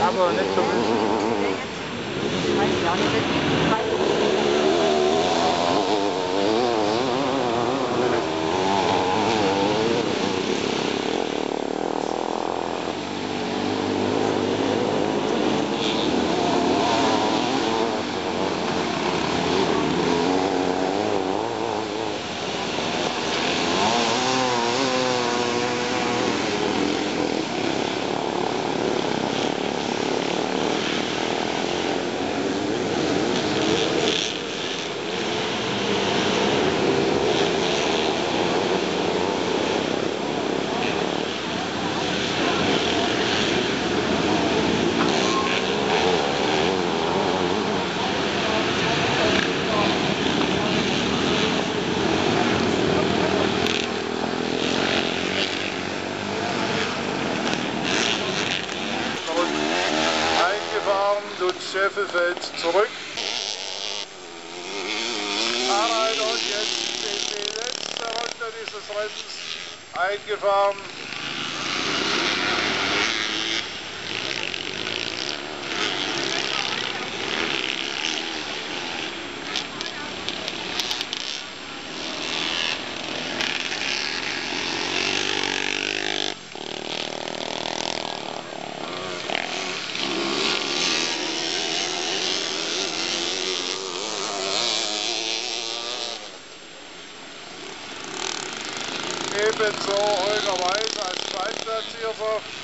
Aber nicht so Lutz Schäffelfeld zurück. Harald und jetzt in die letzte Runde dieses Rennens eingefahren. Ebenso Holger Weiß als Zweitplatzierter.